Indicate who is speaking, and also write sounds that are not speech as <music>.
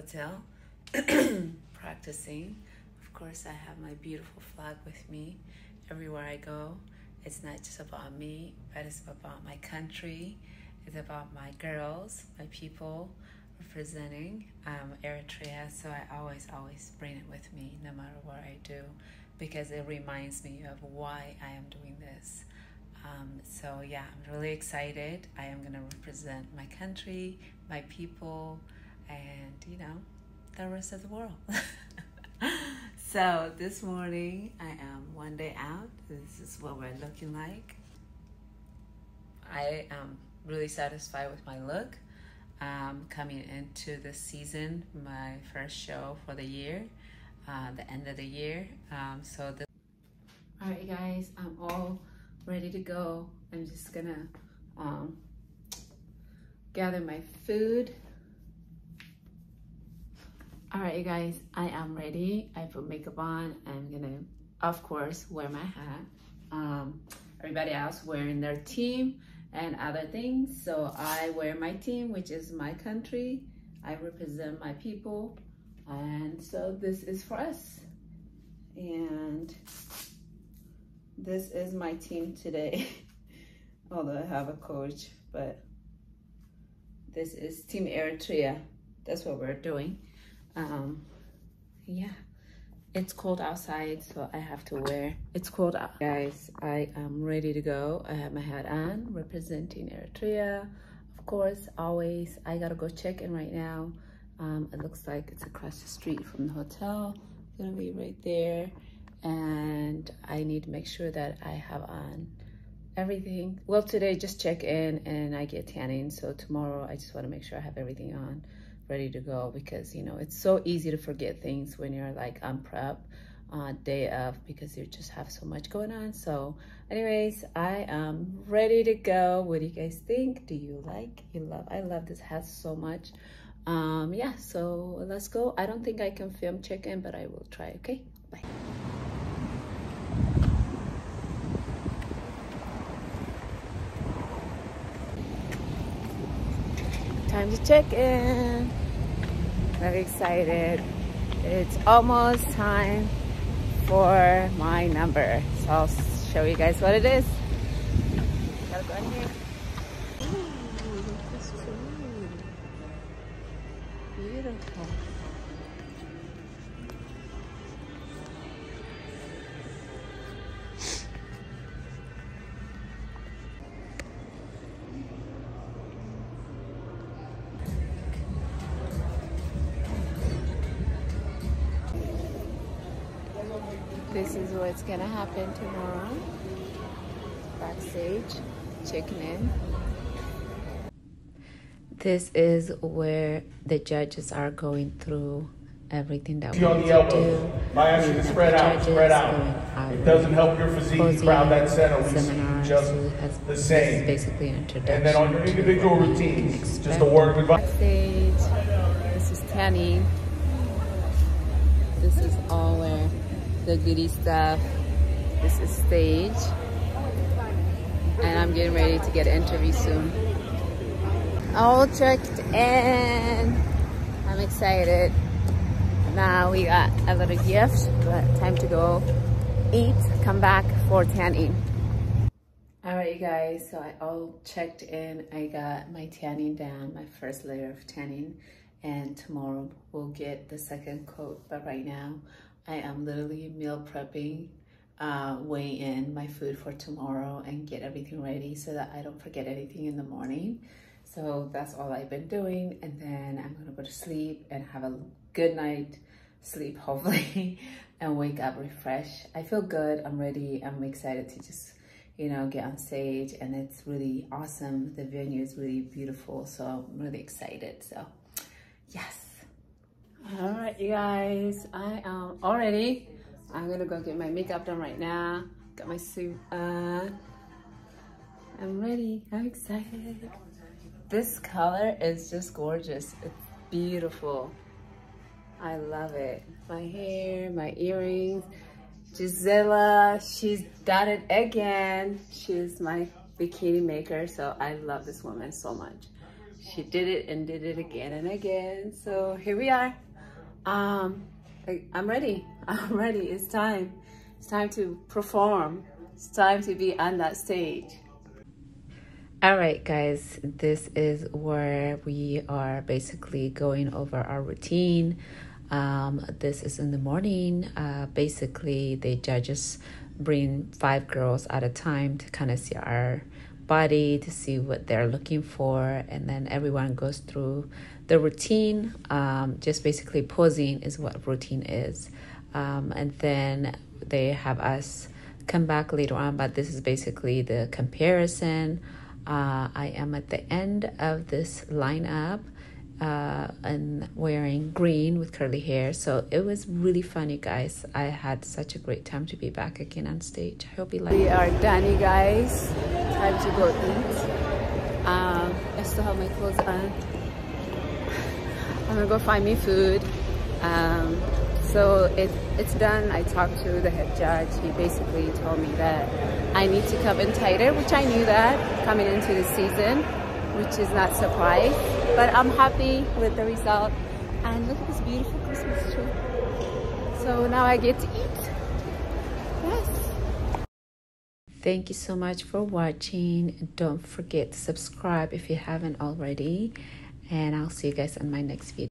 Speaker 1: hotel <clears throat> practicing. Of course, I have my beautiful flag with me everywhere I go. It's not just about me, but it's about my country. It's about my girls, my people representing um, Eritrea. So I always, always bring it with me no matter what I do because it reminds me of why I am doing this. Um, so yeah, I'm really excited. I am going to represent my country, my people, and you know, the rest of the world. <laughs> so this morning I am one day out. This is what we're looking like. I am really satisfied with my look. Um, coming into the season, my first show for the year, uh, the end of the year. Um, so the all right, guys, I'm all ready to go. I'm just gonna um, gather my food. All right, you guys, I am ready. I put makeup on. I'm gonna, of course, wear my hat. Um, everybody else wearing their team and other things. So I wear my team, which is my country. I represent my people. And so this is for us. And this is my team today. <laughs> Although I have a coach, but this is Team Eritrea. That's what we're doing. Um, yeah, it's cold outside, so I have to wear, it's cold out. Guys, I am ready to go. I have my hat on, representing Eritrea. Of course, always, I gotta go check in right now. Um, it looks like it's across the street from the hotel. It's gonna be right there. And I need to make sure that I have on everything. Well, today just check in and I get tanning. So tomorrow I just wanna make sure I have everything on ready to go because you know it's so easy to forget things when you're like on prep uh, day of because you just have so much going on. So anyways I am ready to go. What do you guys think? Do you like you love I love this hat so much. Um yeah so let's go. I don't think I can film chicken but I will try okay? Bye time to check in very excited. It's almost time for my number. So I'll show you guys what it is. Gotta go in here. Ooh. Beautiful. This is what's gonna happen tomorrow. Backstage, checking in. This is where the judges are going through everything that we
Speaker 2: on the
Speaker 1: do.
Speaker 2: My
Speaker 1: We
Speaker 2: is spread out, spread out. It doesn't help your physique crowd that center. We see just the same.
Speaker 1: basically an introduction.
Speaker 2: And then on your individual
Speaker 1: what you can
Speaker 2: routines, just a word of advice.
Speaker 1: Backstage, this is Tanny. This is all where the goodie stuff. This is stage. And I'm getting ready to get an interview soon. All checked in. I'm excited. Now we got a little gift, but time to go eat, come back for tanning. All right, you guys, so I all checked in. I got my tanning down, my first layer of tanning, and tomorrow we'll get the second coat. But right now, I am literally meal prepping, uh, weighing in my food for tomorrow and get everything ready so that I don't forget anything in the morning. So that's all I've been doing. And then I'm gonna go to sleep and have a good night sleep, <laughs> hopefully, and wake up refreshed. I feel good, I'm ready, I'm excited to just you know, get on stage and it's really awesome. The venue is really beautiful. So I'm really excited. So yes. All right, you guys, I am all ready. I'm gonna go get my makeup done right now. Got my suit on. I'm ready, I'm excited. This color is just gorgeous. It's beautiful. I love it. My hair, my earrings. Gisela, she's done it again. She's my bikini maker, so I love this woman so much. she did it and did it again and again. So here we are. Um, I, I'm ready. <laughs> I'm ready. It's time. It's time to perform. It's time to be on that stage. All right, guys, this is where we are basically going over our routine. Um, this is in the morning. Uh, basically, the judges bring five girls at a time to kind of see our body, to see what they're looking for, and then everyone goes through the routine. Um, just basically posing is what routine is. Um, and then they have us come back later on, but this is basically the comparison uh, I am at the end of this lineup uh, and wearing green with curly hair. So it was really funny, guys. I had such a great time to be back again on stage. I hope you like. We are done, guys. Time to go eat. Um, I still have my clothes on. I'm gonna go find me food. Um, so it, it's done. I talked to the head judge. He basically told me that I need to come in tighter, which I knew that coming into the season, which is not surprise. But I'm happy with the result. And look at this beautiful Christmas tree. So now I get to eat. Yes. Thank you so much for watching. Don't forget to subscribe if you haven't already. And I'll see you guys in my next video.